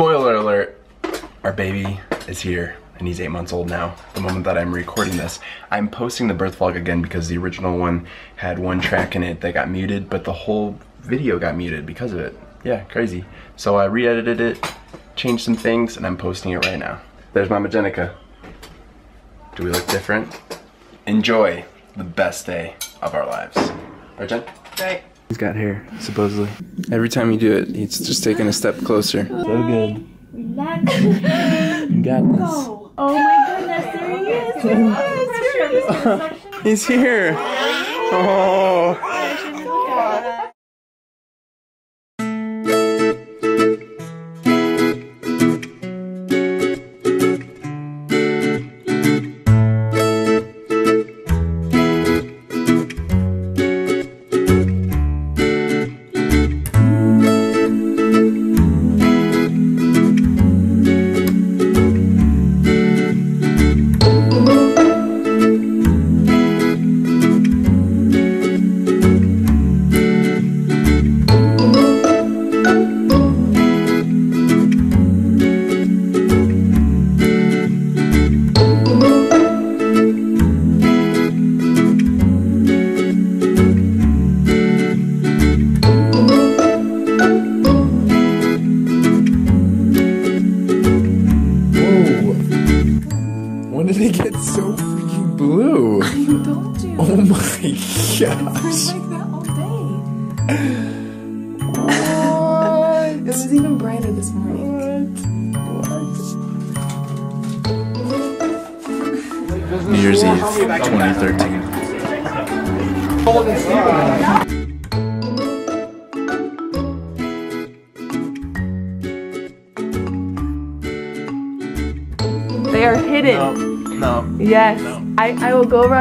Spoiler alert, our baby is here and he's eight months old now, the moment that I'm recording this. I'm posting the birth vlog again because the original one had one track in it that got muted, but the whole video got muted because of it. Yeah, crazy. So I re-edited it, changed some things, and I'm posting it right now. There's Mama Jennika. Do we look different? Enjoy the best day of our lives. Right, Jen? Right. He's got hair, supposedly. Every time you do it, he's just taking a step closer. So good. You got this. Oh my goodness, there he is. He's here. Oh.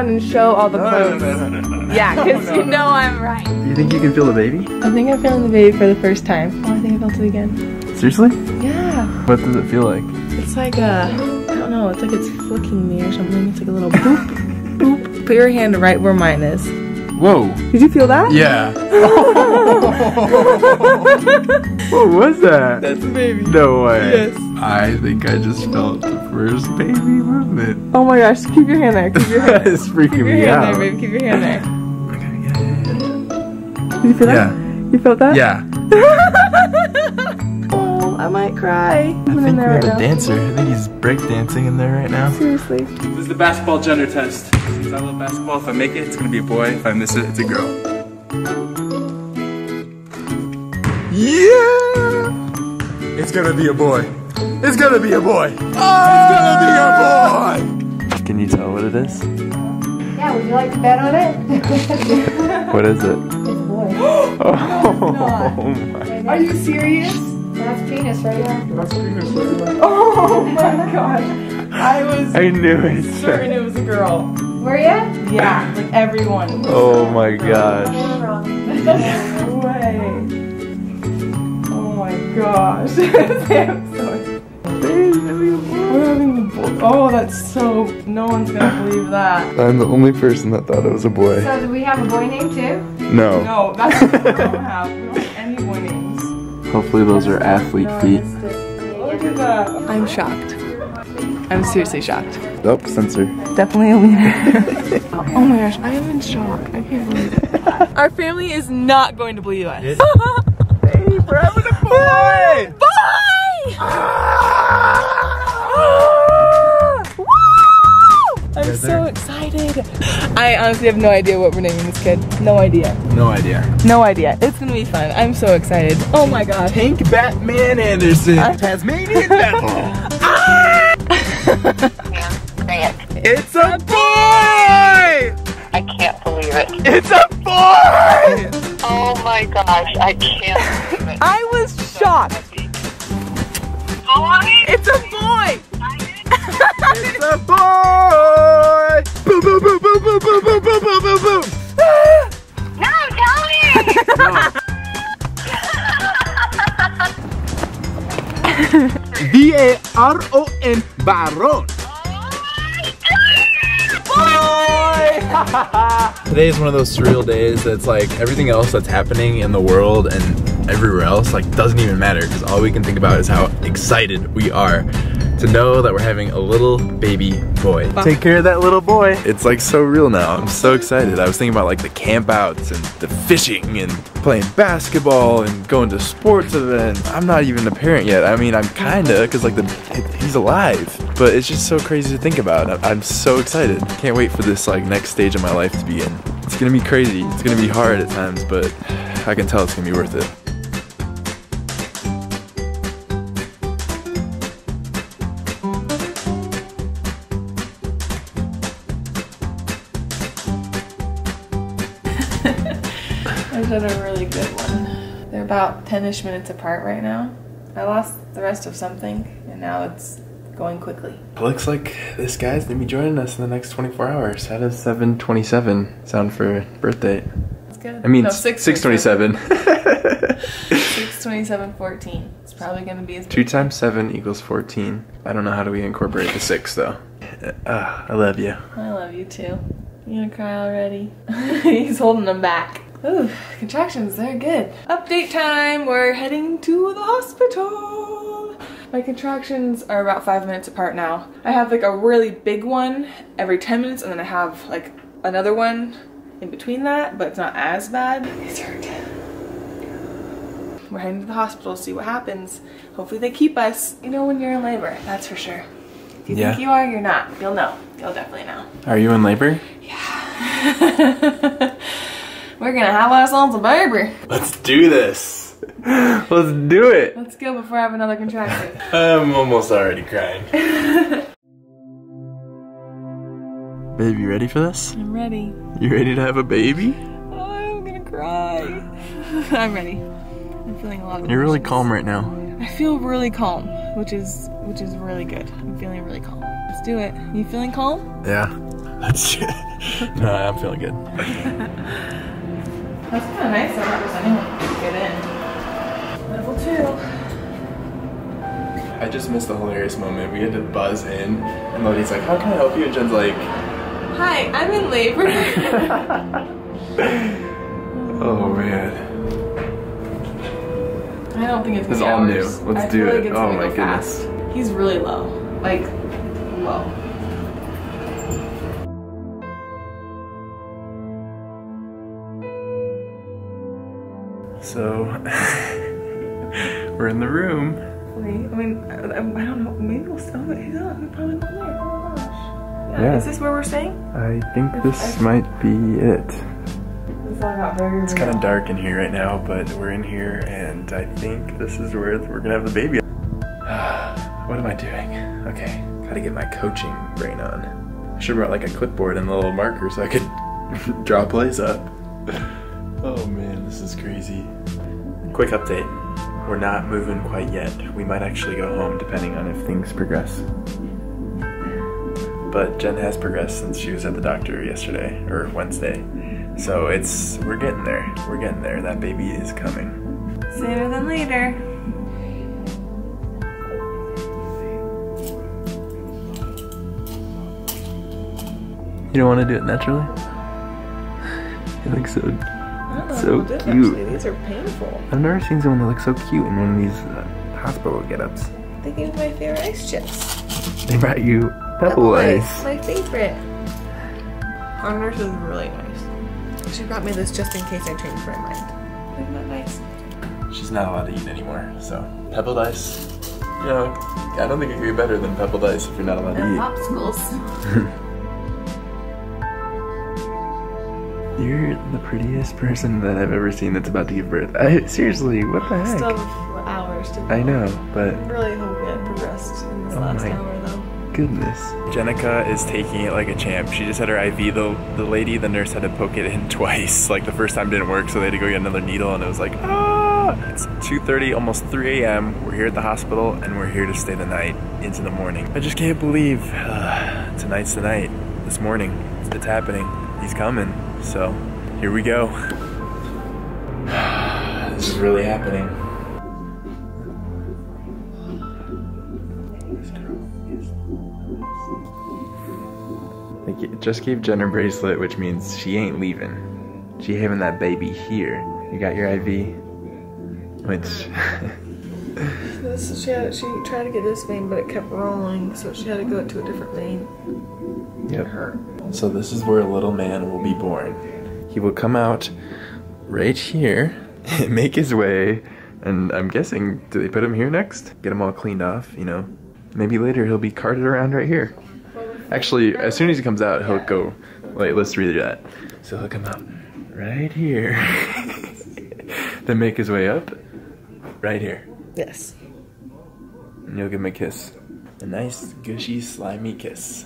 Around and show all the clothes. Yeah, because you know I'm right. You think you can feel the baby? I think I'm feeling the baby for the first time. Oh, I think I felt it again. Seriously? Yeah. What does it feel like? It's like a, I don't know, it's like it's flicking me or something. It's like a little boop, boop. Put your hand right where mine is. Whoa. Did you feel that? Yeah. what was that? That's the baby. No way. Yes. I think I just felt the first baby movement. Oh my gosh, keep your hand there. Keep your hand. there. It's freaking Keep your me hand out. there, baby. Keep your hand there. Okay, yeah, yeah, Did you feel yeah. that? You felt that? Yeah. Oh, I might cry. I I'm think we have right a now. dancer. I think he's breakdancing in there right now. Seriously. This is the basketball gender test. Since I love basketball, if I make it, it's gonna be a boy. If I miss it, it's a girl. Yeah! It's gonna be a boy. It's gonna be a boy. It's gonna be a boy! Can you tell what it is? Yeah, would you like to bet on it? What is it? It's a boy. Oh my. Are you serious? That's penis right there. That's penis right there. Oh my gosh. I was I knew it. certain it was a girl. Were ya? Yeah, like everyone. Oh my gosh. No way. Oh my gosh. I'm so We're having a boy. Oh, that's so. No one's gonna believe that. I'm the only person that thought it was a boy. So do we have a boy name too? No. No, that's what we don't have. We don't have any boy names. Hopefully those are athlete feet. Look at that. I'm shocked. I'm seriously shocked. Oh, censor. Definitely a wiener. oh my gosh, I am in shock. I can't believe it. Our family is not going to believe us. Hey, we're having a boy! I'm so excited. I honestly have no idea what we're naming this kid. No idea. No idea. No idea. It's gonna be fun. I'm so excited. Oh my gosh. Pink Batman Anderson. Tasmanian Devil. It's a boy! I can't believe it. It's a boy! Oh my gosh, I can't believe it. I was shocked. Boy, It's a boy. It's a boy! Boom, boom, boom, boom, boom, boom, boom, boom, boom, boom, boom. no, Tony! B-A-R-O-N, Baron. Today is one of those surreal days that's like everything else that's happening in the world and everywhere else like doesn't even matter because all we can think about is how excited we are to know that we're having a little baby boy. Take care of that little boy. It's like so real now. I'm so excited. I was thinking about like the campouts and the fishing and playing basketball and going to sports events. I'm not even a parent yet. I mean, I'm kinda because like the he's alive, but it's just so crazy to think about. I'm so excited. Can't wait for this like next stage of my life to begin. It's gonna be crazy. It's gonna be hard at times, but I can tell it's gonna be worth it. I've done a really good one. They're about 10-ish minutes apart right now. I lost the rest of something, and now it's going quickly. Looks like this guy's gonna be joining us in the next 24 hours. How does 727 sound for birth date? It's good. I mean, no, 627. 627 14. It's probably gonna be as 2 times 7 equals 14. I don't know how do we incorporate the 6 though. Uh, I love you. I love you too. You gonna cry already? He's holding them back. Ooh, contractions, they're good. Update time, we're heading to the hospital. My contractions are about five minutes apart now. I have like a really big one every 10 minutes and then I have like another one in between that, but it's not as bad. These hurt. We're heading to the hospital to see what happens. Hopefully they keep us. You know when you're in labor, that's for sure. If you Yeah. think you are, you're not. You'll know. You'll definitely know. Are you in labor? We're gonna have ourselves a baby. Let's do this. Let's do it. Let's go before I have another contraction. I'm almost already crying. Babe, you ready for this? I'm ready. You ready to have a baby? Oh, I'm gonna cry. I'm ready. I'm feeling a lot of You're really calm right now. I feel really calm, which is which is really good. I'm feeling really calm. Let's do it. You feeling calm? Yeah. That's no, I'm feeling good. That's kind of nice. that was anyone could get in. Level two. I just missed the hilarious moment. We had to buzz in, and Lody's like, "How can I help you?" And Jen's like, Hi, I'm in labor. "Oh man." I don't think it's This is all new. Let's I do it. Like Oh my go goodness. Fast. He's really low, like low. So we're in the room. Wait, I mean, I, I don't know. Maybe we'll. Oh, he's on. We probably go there. Oh gosh. Yeah. Yeah. Is this where we're staying? I think this might be it. This all got very. It's kind of dark in here right now, but we're in here, and I think this is where we're gonna have the baby. what am I doing? Okay, gotta get my coaching brain on. I should have brought like a clipboard and a little marker so I could draw plays up. oh man, this is crazy. Quick update. We're not moving quite yet. We might actually go home depending on if things progress. But Jen has progressed since she was at the doctor yesterday or Wednesday. So it's we're getting there. We're getting there. That baby is coming. Sooner than later. You don't want to do it naturally? It looks so. I don't know So cute. Actually. These are painful. I've never seen someone that looks so cute in one of these uh, hospital get-ups. I think it's my favorite ice chips. They brought you pebble ice. My favorite. Our nurse is really nice. She brought me this just in case I changed my mind. Isn't that nice? She's not allowed to eat anymore, so pebble ice. You know, I don't think it could be better than pebble ice if you're not allowed to And eat. popsicles. You're the prettiest person that I've ever seen that's about to give birth. I, seriously, what the heck? Still hours to go. I know, but I'm really hoping I progressed in this Oh last my hour though. goodness. Jennika is taking it like a champ. She just had her IV. The, the lady, the nurse had to poke it in twice. Like the first time didn't work, so they had to go get another needle and it was like, ah! It's 2.30, almost 3 a.m. We're here at the hospital and we're here to stay the night into the morning. I just can't believe uh, tonight's the night. This morning, it's happening. He's coming. So here we go. this is really happening. Like, just gave Jen her bracelet, which means she ain't leaving. She having that baby here. You got your IV. which This she had she tried to get this vein, but it kept rolling, so she had to go to a different vein. Yep. It hurt. So this is where a little man will be born. He will come out right here, and make his way, and I'm guessing, do they put him here next? Get him all cleaned off, you know? Maybe later he'll be carted around right here. Actually, as soon as he comes out, he'll go, wait, let's read that. So he'll come out right here. then make his way up right here. Yes. And you'll give him a kiss. A nice, gushy, slimy kiss.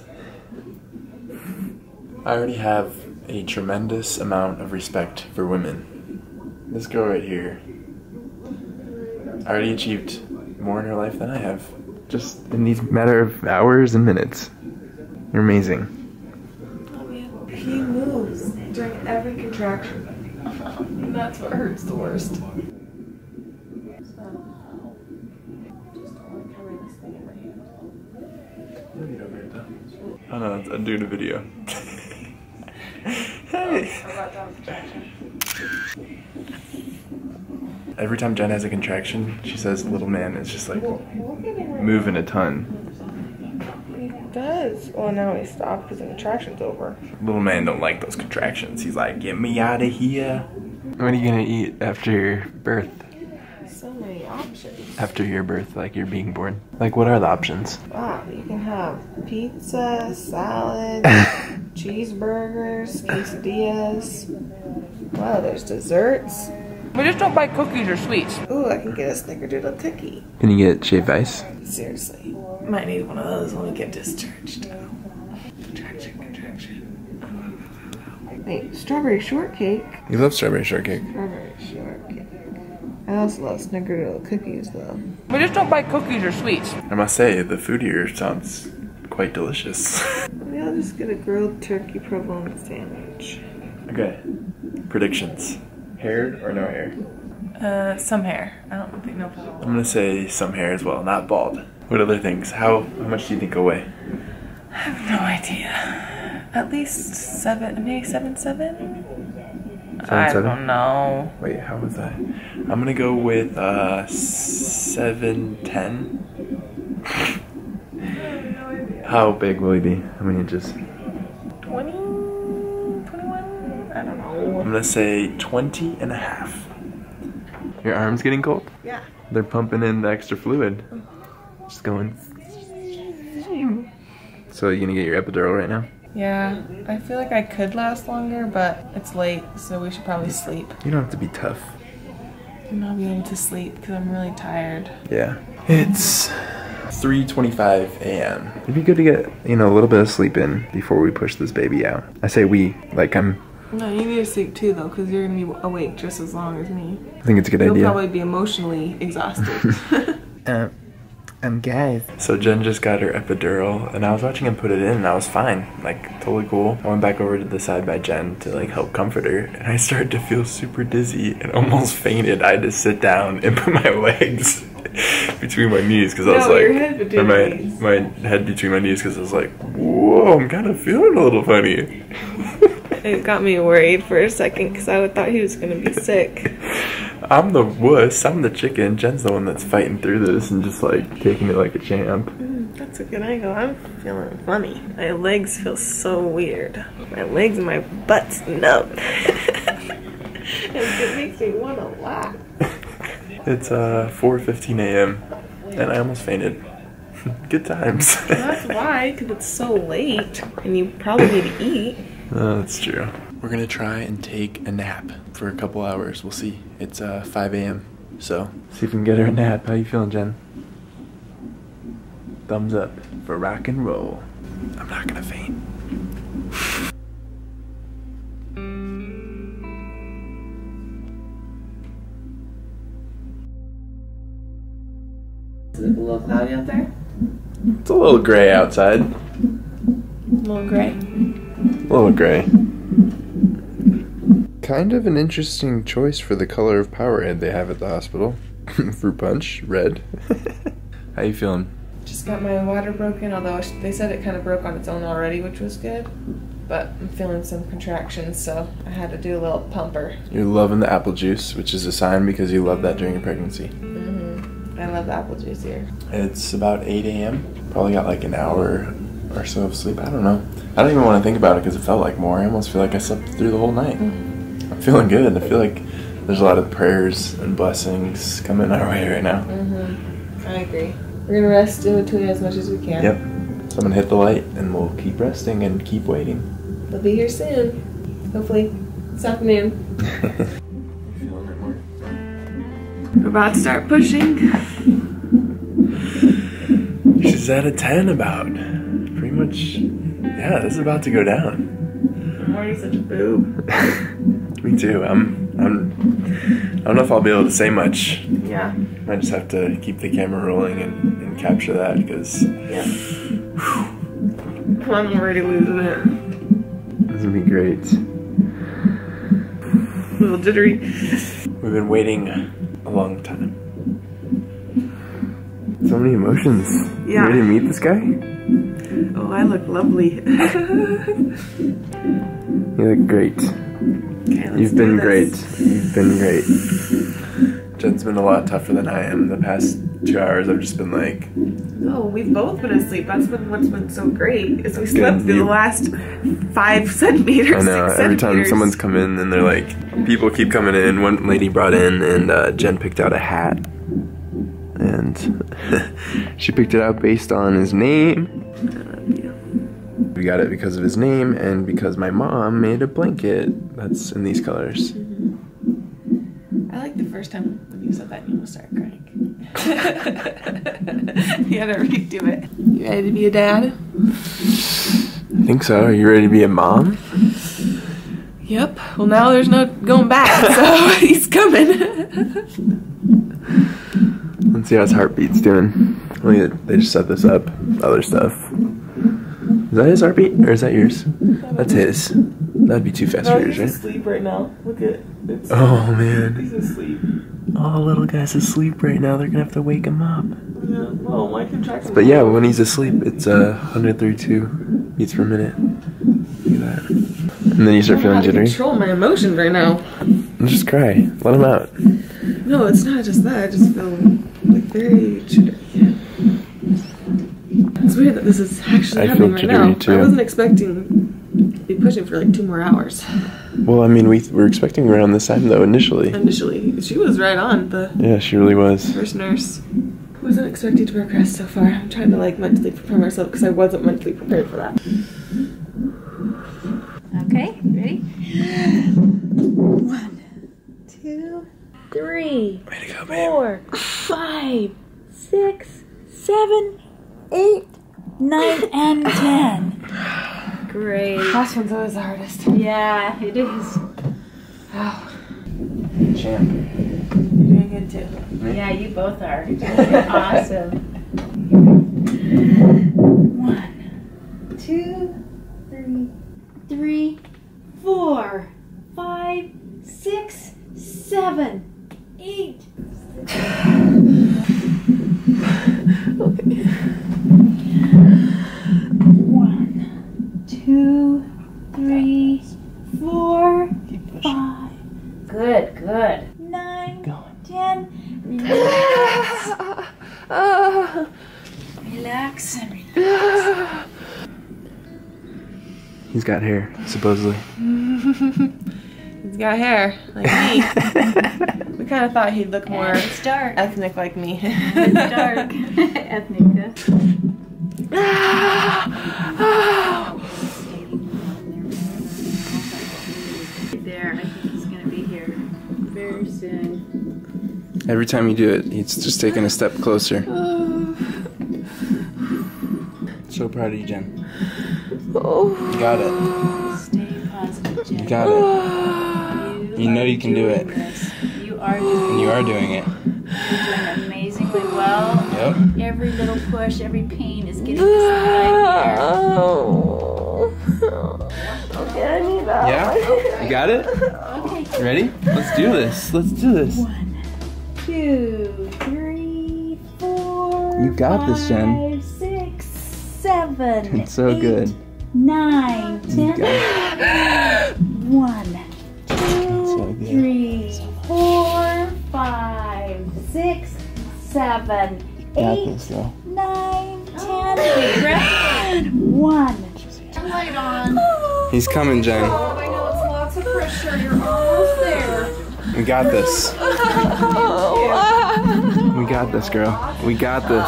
I already have a tremendous amount of respect for women. This girl right here already achieved more in her life than I have. Just in these matter of hours and minutes. You're amazing. He moves during every contraction. and that's what hurts the worst. Oh no, I'm doing a video. hey! Every time Jen has a contraction, she says little man is just like moving a ton. He does. Well, now he stopped because the contraction's over. Little man don't like those contractions. He's like, get me out of here. What are you gonna eat after your birth? So many options. After your birth, like you're being born? Like, what are the options? Wow, you can have pizza, salad, cheeseburgers, quesadillas. Wow, there's desserts. We just don't buy cookies or sweets. Ooh, I can get a snickerdoodle cookie. Can you get shaved ice? Seriously. Might need one of those when we get discharged. Contraction, contraction. Wait, strawberry shortcake? You love strawberry shortcake. Strawberry shortcake. I also love snickerdoodle cookies though. We just don't buy cookies or sweets. I must say, the food here sounds quite delicious. Maybe I'll just get a grilled turkey provolone sandwich. okay, predictions. Hair or no hair? Uh, some hair. I don't think no. I'm gonna say some hair as well, not bald. What other things? How, how much do you think away? I have no idea. At least seven, maybe seven, seven. I don't know. Wait, how was that? I'm gonna go with uh seven ten. How big will he be? How many inches? 20, 21? I don't know. I'm gonna say 20 and a half. Your arm's getting cold? Yeah. They're pumping in the extra fluid. Just going. So you gonna get your epidural right now? Yeah, I feel like I could last longer, but it's late, so we should probably sleep. You don't have to be tough. I'm not being able to sleep because I'm really tired. Yeah. It's 3:25 a.m. It'd be good to get you know a little bit of sleep in before we push this baby out. I say we, like I'm. No, you need to sleep too, though, because you're gonna be awake just as long as me. I think it's a good idea. You'll probably be emotionally exhausted. Uh, um, guys. So Jen just got her epidural, and I was watching him put it in, and I was fine, like totally cool. I went back over to the side by Jen to like help comfort her, and I started to feel super dizzy and almost fainted. I had to sit down and put my legs between my knees because I was like, your head between or my knees. my head between my knees because I was like, whoa, I'm kind of feeling a little funny. it got me worried for a second because I thought he was gonna be sick. I'm the wuss. I'm the chicken. Jen's the one that's fighting through this and just like taking it like a champ. That's a good angle. I'm feeling funny. My legs feel so weird. My legs and my butt's numb. it makes me want to laugh. It's uh 4:15 a.m. and I almost fainted. Good times. That's why, because it's so late and you probably need to eat. Oh, that's true. We're gonna try and take a nap for a couple hours. We'll see. It's uh 5 a.m. So see if we can get her a nap. How you feeling, Jen? Thumbs up for rock and roll. I'm not gonna faint. Is it a little cloudy out there? It's a little gray outside. A little gray. A little gray. Kind of an interesting choice for the color of Powerade they have at the hospital. Fruit punch, red. How you feeling? Just got my water broken, although they said it kind of broke on its own already, which was good. but I'm feeling some contractions, so I had to do a little pumper. You're loving the apple juice, which is a sign because you love that during your pregnancy. hmm I love the apple juice here. It's about 8 a.m. Probably got like an hour or so of sleep. I don't know. I don't even want to think about it because it felt like more. I almost feel like I slept through the whole night. I'm feeling good. And I feel like there's a lot of prayers and blessings coming our way right now. hmm I agree. We're gonna rest in between as much as we can. Yep. So I'm gonna hit the light and we'll keep resting and keep waiting. We'll be here soon. Hopefully this afternoon. Feeling it more? We're about to start pushing. She's at a 10 about. Pretty much, yeah, this is about to go down. I'm already such a boob. Me too. I'm, I'm, I don't know if I'll be able to say much. Yeah. I just have to keep the camera rolling and, and capture that because Yeah. I'm already losing it. this is gonna be great. A little jittery. We've been waiting a long time. So many emotions. Yeah. You ready to meet this guy? Oh, I look lovely. You look great. Okay, You've been this. great. You've been great. Jen's been a lot tougher than I am. The past two hours, I've just been like, No, we've both been asleep. That's been what's been so great. Is we slept through the last five centimeters. I know. Every time someone's come in and they're like, people keep coming in. One lady brought in and uh, Jen picked out a hat. And she picked it out based on his name. We got it because of his name and because my mom made a blanket that's in these colors. I like the first time when you said that you almost started crying. you had to redo it. You ready to be a dad? I think so. Are you ready to be a mom? Yep. Well, now there's no going back, so he's coming. Let's see how his heartbeat's doing. They just set this up. Other stuff. Is that his heartbeat or is that yours? That's his. That'd be too fast no, for yours, he's right? asleep right now. Look at it's, Oh man. He's asleep. Oh, little guy's asleep right now. They're gonna have to wake him up. Yeah. Oh. But yeah, when he's asleep, it's uh, 132 beats per minute. Look at that. And then you start feeling jittery. control my emotions right now. Just cry. Let him out. No, it's not just that. I just feel like very jittery. It's weird that this is actually I happening feel right jittery, now. too. I wasn't expecting to be pushing for like two more hours. Well, I mean, we were expecting around this time though initially. Initially, she was right on the Yeah, she really was. first nurse. Wasn't expecting to progress so far. I'm trying to like mentally prepare myself because I wasn't mentally prepared for that. Okay, ready? One, two, three, Way to go, babe. four, five, six, seven, eight, nine, and ten. Great. Last one's always the hardest. Yeah, it is. Oh. Champ. You're doing good too. Yeah, you both are. awesome. One, two, three, three, four, five, six, seven, eight. One, two, three, four, five. Good, good. Nine, ten. Relax. Relax and relax. He's got hair, supposedly. He's got hair like me. we kind of thought he'd look more it's dark. ethnic like me. It's dark. Ethnica. There, I think he's gonna be here very soon. Every time you do it, he's just taking a step closer. So proud of you, Jen. Oh. You got it. Stay positive, Jen. You got it. You know you can do it. This. You are doing And you are doing it. You're doing amazingly well. Yep. Every little push, every pain is getting right okay, I need that. Yeah? You got it? Okay. You ready? Let's do this. Let's do this. One, two, three, four. You got this, Jen. five, six, seven. It's so eight, good. nine, ten. One, seven, eight, though. nine, oh, ten. Big breath. One. Light on. He's coming, Jen. Oh, I know it's lots of pressure. You're almost there. We got this. We got this, girl. We got this.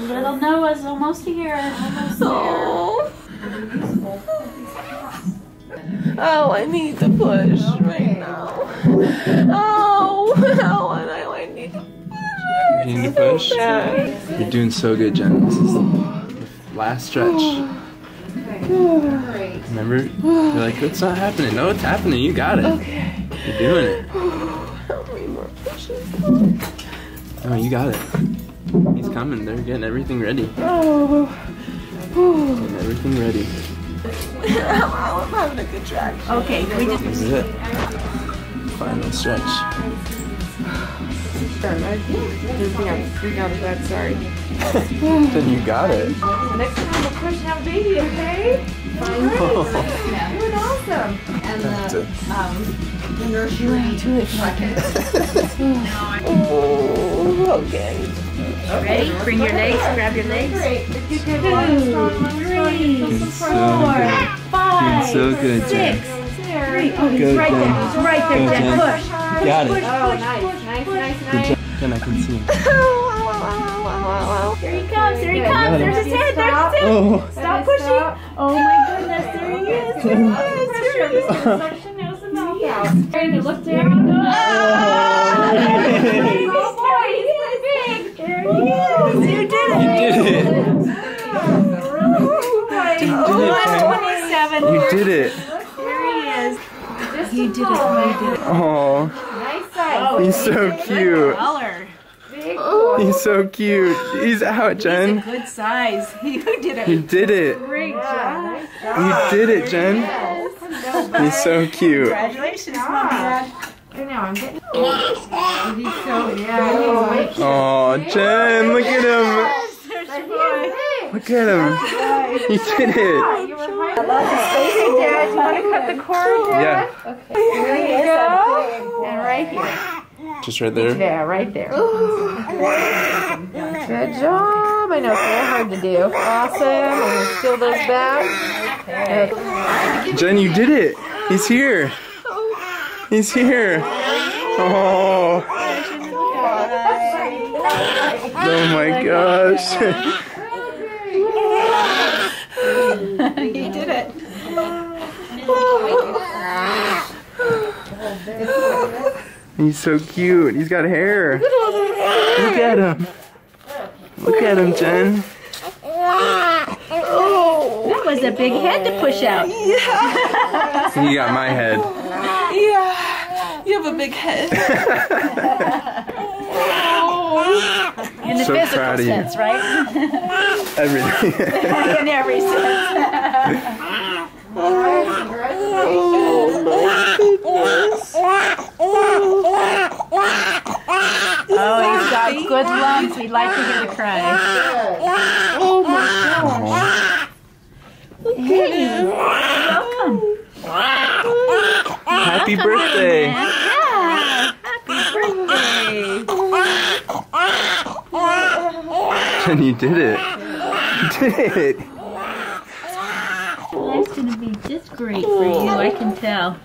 Little Noah's almost here. Almost Oh. Oh, I need to push right now. Oh, Ellen, oh, You need to push? You're doing so good, Jen. This is the last stretch. Remember? You're like, it's not happening. No, it's happening. You got it. Okay. You're doing it. How many more pushes? Oh, you got it. He's coming. They're getting everything ready. Oh, Getting everything ready. I'm having a contraction. Okay, we just This is it. Final stretch. Darn, I didn't think I was freaking out of that. Sorry. Then you got it. Next time we'll push have a baby, okay? Doing awesome. That's it. Um, oh, okay. ready. Bring your legs. Grab your legs. Great. You did one strong, one strong. Doing so Four, good. five, so good, six, three. Oh, he's Good, right there. He's right there. Go, Jen. Jen. Push. Got it. Push, Oh, push, nice, Good nice. I can see him. Here he comes. Here he comes. There's his head. There's his head. Oh. Stop pushing. Oh my goodness. There he is. There he is. Pressure. Just gonna suction nose and mouth out. Trying to look oh. Oh, there. he goes. Oh boy, he's pretty big. There he is. You did it. You did it. Oh, 127. You did it. There he is. You did it. You did it. Oh, Nice oh, he's so cute. Color. Big. He's so cute. He's out, Jen. Good size. You did it. You it. did it. Great job. You did it, Jen. He's so cute. Congratulations, Mommy. I know, I'm getting. He's so, yeah, he's Oh, Jen, look at him. There's your boy. Look at him. He did it. You were high. Hey, Dad, you want to cut the cord, Dad? Yeah, There you go. And right here. just right there. Yeah, right there. Good job. I know it's very hard to do. Awesome. And then still those back. Okay. Jen, you did it. He's here. He's here. Oh. Oh my gosh. You did it. He's so cute. He's got hair. Look at him. Look at him, Jen. That was a big head to push out. Yeah. You got my head. Yeah. You have a big head. In the So physical proud of you. sense, right? Everything. In every sense. Oh, oh he's got good lungs. We'd like to hear the cry. Oh my gosh. Hey, welcome. Happy birthday. Yeah. Happy birthday. Jen, you did it. You did it. Life's gonna be just great for you, I can tell.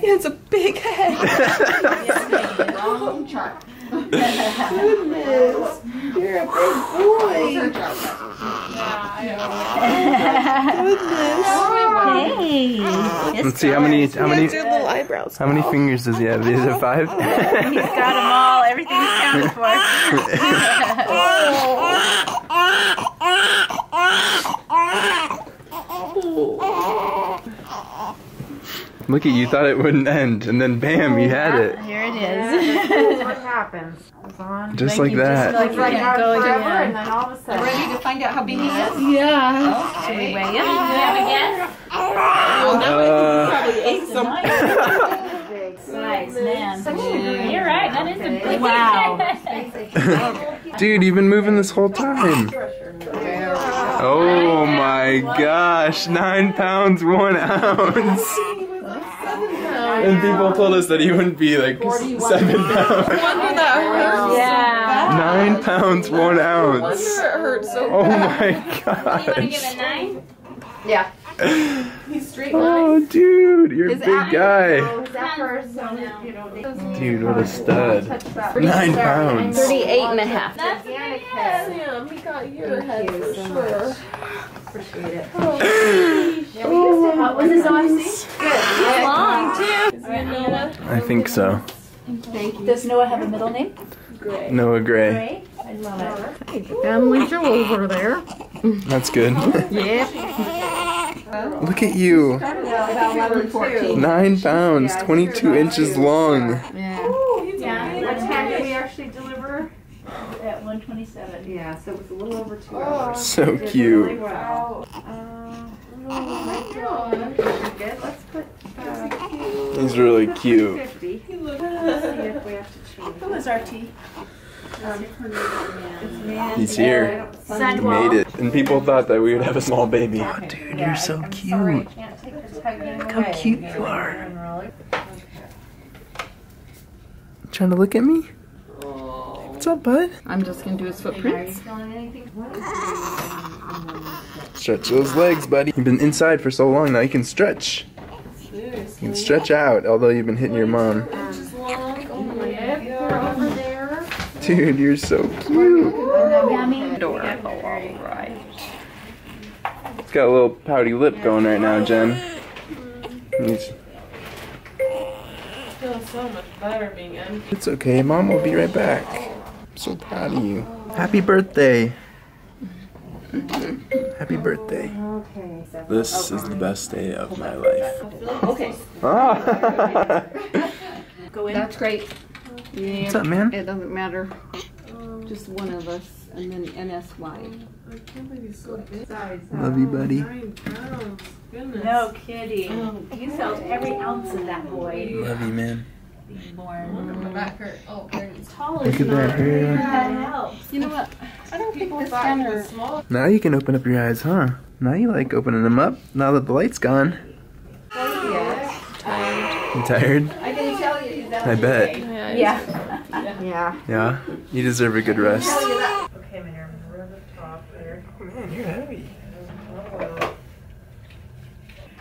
He has a big head. Goodness. You're a big boy. Hey. Let's see how many how many little eyebrows. how many fingers does he have? Is it five? He's got them all. Everything's counted for. Oh. Look at you thought it wouldn't end, and then bam, you had it. Here it is. what happens. As long on. Just like that. Like right now Go forever, again. and then all of a sudden. Ready to find out how big he is? Yeah. Should we weigh him? You have a guess? Uh, Nice, man. You're right, that is a big Wow. dude, you've been moving this whole time. Oh my gosh, nine pounds, one ounce. And people told us that he wouldn't be like seven pounds. Wonder that hurts. Yeah. Nine pounds, one ounce. Wonder it hurts so Oh bad. my You want to give gosh. it nine? Yeah. He's straight Oh, dude, you're a big guy. Oh, is that first? So, you know, Dude, what a stud. Nine pounds. 38 and a half. That's Organic head. Damn, he got you ahead for sure. Appreciate it. Oh, what was his OIC? Good. Long, too. Is it Noah? I think so. Thank you. Does Noah have a middle name? Noah Gray. I love it. Family jewels over there. That's good. Yeah. Look at you. About 11, 14. Nine pounds, 22 inches long. Yeah. Yeah. What time did we actually deliver? At 127. Yeah, so it was a little over two hours. So Did really cute. well. Uh, oh my God. Good. Let's put uh, He's really cute. 50. Let's see if we have to change. Who was RT? He's here. He made it. And people thought that we would have a small baby. Oh, dude, you're so cute. Look how cute you are. Trying to look at me? What's up, bud? I'm just gonna do his footprints. Stretch those legs, buddy. You've been inside for so long now you can stretch. You can stretch out, although you've been hitting your mom. Dude, you're so cute. Adorable. All right. It's got a little pouty lip going right now, Jen. He's- so much better being empty. It's okay, mom will be right back. I'm so proud of you. Happy birthday. Happy birthday. This is the best day of my life. Okay. Ah. Go in. That's great. Yeah. What's up, man? It doesn't matter. Just one of us, and then NSY. I can't believe he's so big. Love you, buddy. Nine pounds. No kidding. You felt every ounce of that boy Love you, man. being born. My back hurt. Oh, very Tall Look as at you are. that hair. That helps. You know what? I don't think this thought he was small. Now you can open up your eyes, huh? Now you like opening them up. Now that the light's gone. You tired? Tired? I can tell you he's I bet. Yeah. Yeah. Yeah. Yeah. You deserve a good rest. Okay, my arm is over the top there. Oh, man, you're heavy.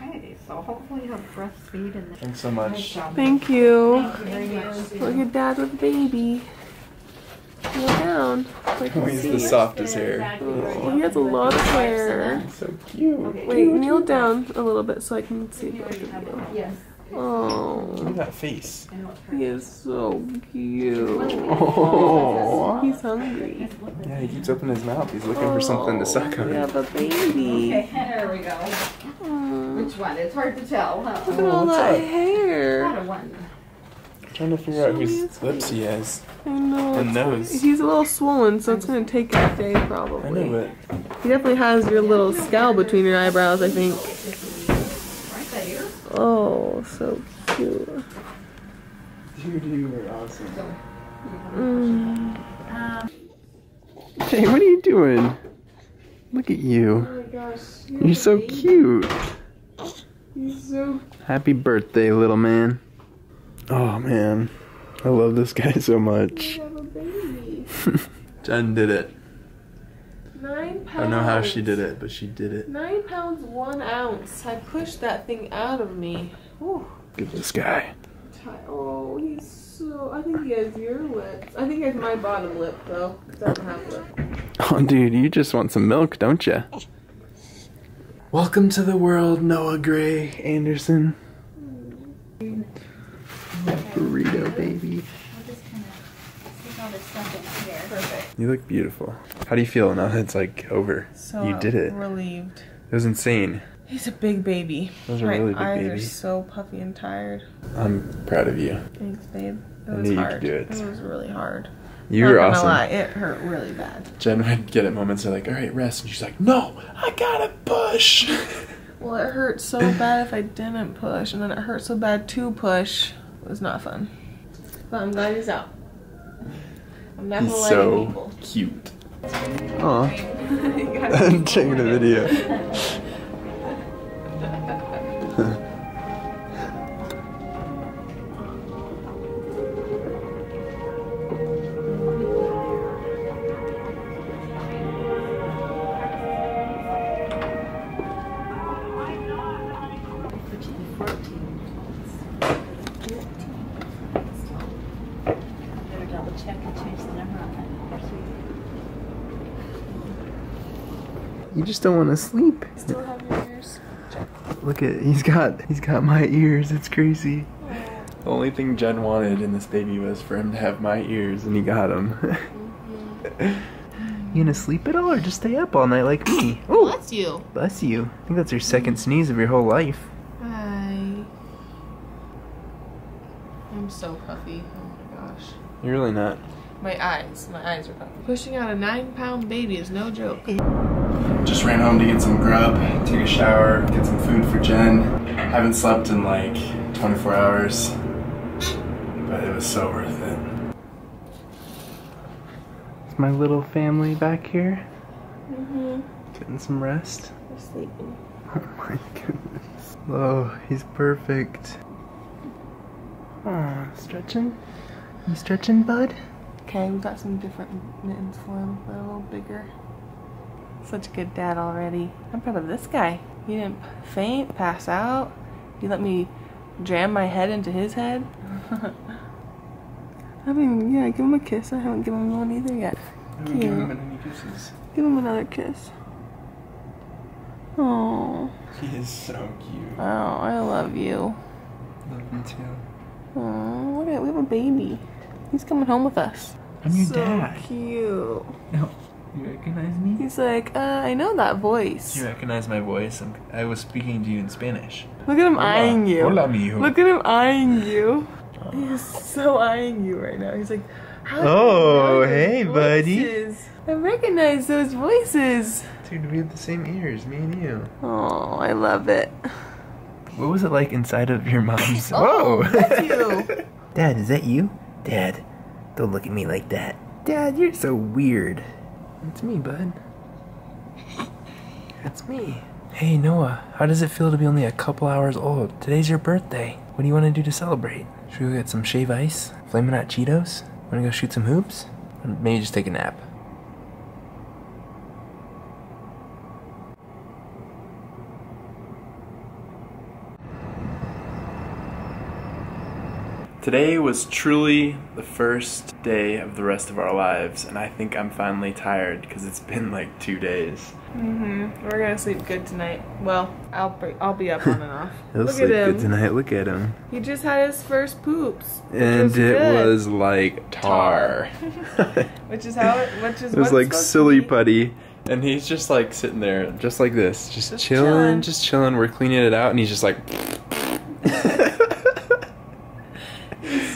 Okay, so hopefully he'll breastfeed and Thanks so much. Thank you. Look at dad with baby. Kneel down. so I can He's the softest hair. Oh, he has a lot of hair. So cute. Wait, kneel down a little bit so I can see both of you. Yes. Oh, Look at that face. he is so cute. Oh. He's hungry. Yeah, he keeps opening his mouth. He's looking for something to suck We on. have a baby. Okay, There we go. Oh, Which one? It's hard to tell, huh? look at oh, all what's that up? hair. Not a one. trying to figure out whose lips he has. I know. And nose. He's a little swollen, so it's gonna take a day probably. I probably. know, but He definitely has your little scowl between your eyebrows, I think. Oh, so cute. dude, you are awesome. Mm. Hey, what are you doing? Look at you. Oh my gosh. You're so cute. He's so Happy birthday, little man. Oh man, I love this guy so much. have a baby. Jen did it. Nine pounds. I don't know how she did it, but she did it. Nine pounds, one ounce. I pushed that thing out of me. Whew. Give this guy. Oh, he's so. I think he has your lips. I think he has my bottom lip, though. I don't have lip. Oh, dude, you just want some milk, don't you? Welcome to the world, Noah Gray Anderson. Burrito baby. You look beautiful. How do you feel now that it's like over? So You did it. Relieved. It was insane. He's a big baby. Those are My really big eyes are babies. so puffy and tired. I'm proud of you. Thanks, babe. It I was knew you could hard. do it. was really hard. You Not were gonna awesome. lie, it hurt really bad. Jen would get at moments they're like, all right, rest. And she's like, no, I gotta push. Well, it hurt so bad if I didn't push, and then it hurt so bad to push. It was not fun. But I'm glad he's out. I'm not He's so people. cute. Aw. I'm checking the video. just don't want to sleep. Still have your ears. Look at he's got he's got my ears. It's crazy. The only thing Jen wanted in this baby was for him to have my ears, and he got them. Mm-hmm. you gonna sleep at all, or just stay up all night like me? Oh, Bless you. bless you. I think that's your second sneeze of your whole life. Hi. I'm so puffy. Oh my gosh. You're really not. My eyes. My eyes are puffy. Pushing out a nine pound baby is no joke. Just ran home to get some grub, take a shower, get some food for Jen. Haven't slept in like 24 hours, but it was so worth it. it. Is my little family back here? Mm-hmm. Getting some rest? We're sleeping. Oh my goodness. Oh, he's perfect. Oh, stretching? You stretching, bud? Okay, we got some different mittens for him. They're a little bigger. Such a good dad already. I'm proud of this guy. He didn't faint, pass out. He let me jam my head into his head. I mean, yeah, give him a kiss. I haven't given him one either yet. Give him any kisses. Give him another kiss. Oh, He is so cute. oh, I love you. Love you too. Oh, look at we have a baby. He's coming home with us. I'm your so dad. cute. No. You recognize me? He's like, uh, I know that voice. You recognize my voice? I'm, I was speaking to you in Spanish. Look at him eyeing you. Hola, mijo. Look at him eyeing you. He's so eyeing you right now. He's like, How do you Oh, know those hey, buddy. I recognize those voices. Dude, we have the same ears, me and you. Oh, I love it. What was it like inside of your mom's? Oh, Whoa! that's you. Dad, is that you? Dad, don't look at me like that. Dad, you're so weird. It's me, bud. It's me. Hey, Noah, how does it feel to be only a couple hours old? Today's your birthday. What do you want to do to celebrate? Should we go get some shave ice? Flamin' Hot Cheetos? Want to go shoot some hoops? Or maybe just take a nap. Today was truly the first day of the rest of our lives, and I think I'm finally tired because it's been like two days. Mm-hmm. We're gonna sleep good tonight. Well, I'll be, I'll be up on and off. He'll Look sleep at him. good tonight. Look at him. He just had his first poops, And was it good. was like tar. which is how it, which is it was like silly putty. And he's just like sitting there, just like this, just, Just chilling, chilling. just chilling. We're cleaning it out, and he's just like,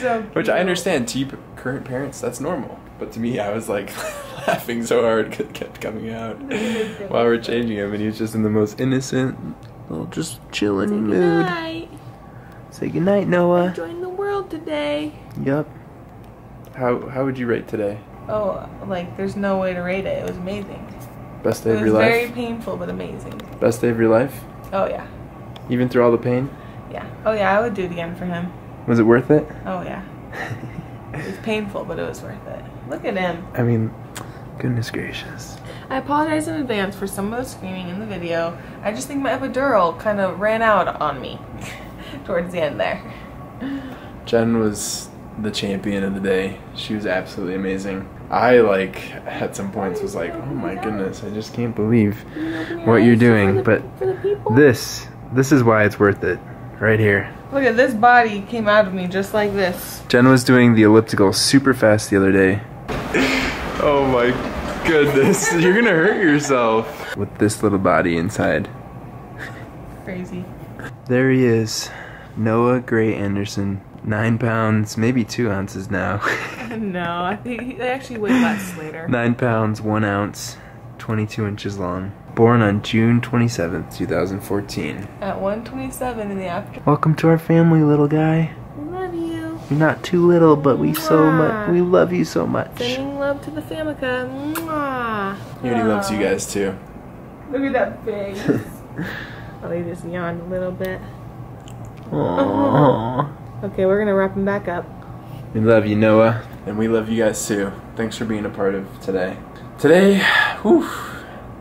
So which I understand. To you p- current parents, that's normal. But to me, I was like laughing so hard it kept coming out while we're changing him, and he was just in the most innocent, little just chilling Good mood. night. Say goodnight, Noah. Enjoying the world today. Yup. How how would you rate today? Oh, like there's no way to rate it. It was amazing. Best day It of was your very painful but amazing. Best day of your life, Oh yeah, even through all the pain. yeah. Oh yeah, I would do it again for him. Was it worth it? Oh yeah. It was painful, but it was worth it. Look at him. I mean, goodness gracious. I apologize in advance for some of the screaming in the video. I just think my epidural kind of ran out on me towards the end there. Jen was the champion of the day. She was absolutely amazing. I like at some points was like, oh my goodness, I just can't believe what you're doing. But For the people. this, this is why it's worth it, right here. Look at this body came out of me just like this. Jen was doing the elliptical super fast the other day. Oh my goodness, you're gonna hurt yourself with this little body inside. Crazy. There he is, Noah Gray Anderson. Nine pounds, maybe two ounces now. no, I think they actually weigh less later. Nine pounds, one ounce, 22 inches long. Born on June 27th, 2014. At 127 in the afternoon. Welcome to our family, little guy. Love you. You're not too little, but we so much we love you so much. Sending love to the Samika. Mwah. He already loves you guys too. Look at that face. oh, he just yawned a little bit. Aww. Okay, we're gonna wrap him back up. We love you, Noah. And we love you guys too. Thanks for being a part of today. Today, whew,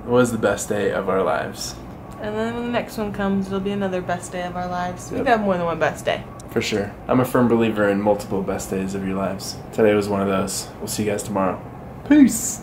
was the best day of our lives. And then when the next one comes, it'll be another best day of our lives. We Yep. can have more than one best day. For sure. I'm a firm believer in multiple best days of your lives. Today was one of those. We'll see you guys tomorrow. Peace.